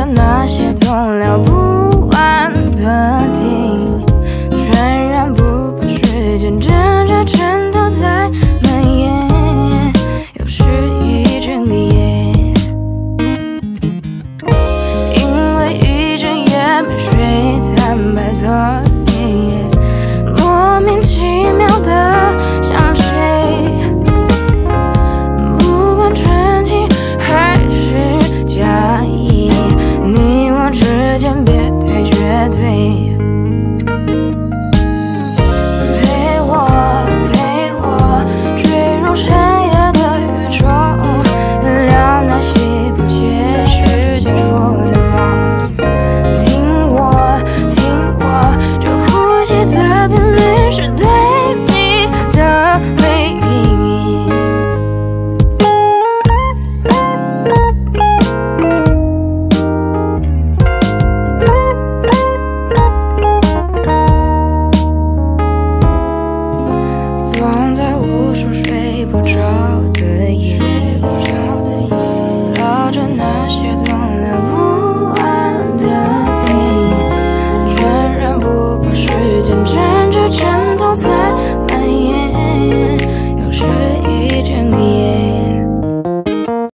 着那些总聊不。